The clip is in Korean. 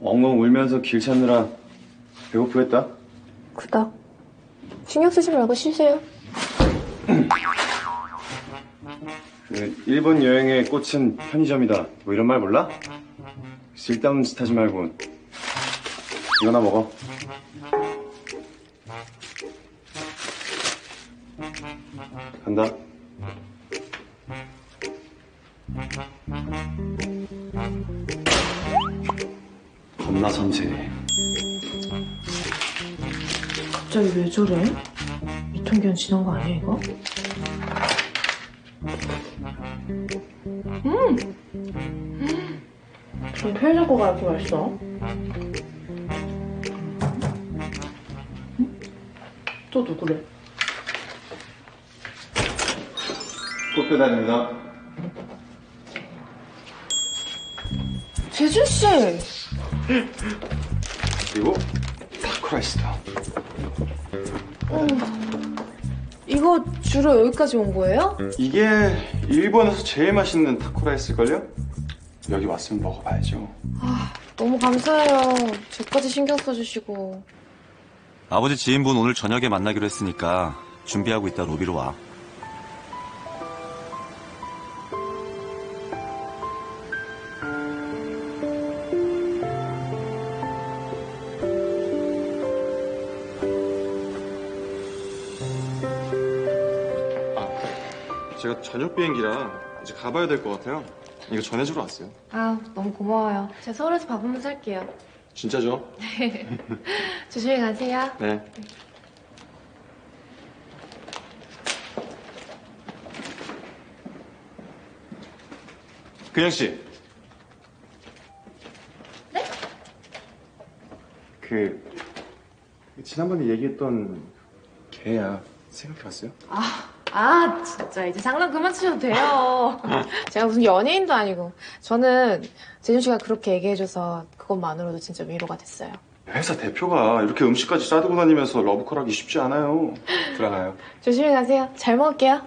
엉엉 울면서 길 찾느라 배고프겠다. 구닥. 신경 쓰지 말고 쉬세요. 그 일본 여행의 꽃은 편의점이다. 뭐 이런 말 몰라? 쓸데없는 짓 하지 말고 이거나 먹어. 간다. 겁나 섬세해. 갑자기 왜 저래? 유통기한 지난 거 아니야, 이거? 음! 음! 전 편의점 거가 이렇게 맛있어? 음? 또 누구래? 꽃배달입니다. 재준 씨! 그리고 타코라이스다. 이거 주로 여기까지 온 거예요? 이게 일본에서 제일 맛있는 타코라이스걸요? 여기 왔으면 먹어봐야죠. 너무 감사해요. 저까지 신경 써주시고. 아버지 지인분 오늘 저녁에 만나기로 했으니까 준비하고 있다 로비로 와. 제가 저녁 비행기라 이제 가봐야 될 것 같아요. 이거 전해주러 왔어요. 아, 너무 고마워요. 제가 서울에서 밥 한번 살게요. 진짜죠? 조심히 가세요. 네. 그냥 씨. 네? 그 지난번에 얘기했던 걔야 생각해봤어요? 아, 진짜 이제 장난 그만 치셔도 돼요. 제가 무슨 연예인도 아니고. 저는 재준 씨가 그렇게 얘기해줘서 그것만으로도 진짜 위로가 됐어요. 회사 대표가 이렇게 음식까지 싸들고 다니면서 러브콜 하기 쉽지 않아요. 들어가요. 조심히 가세요. 잘 먹을게요.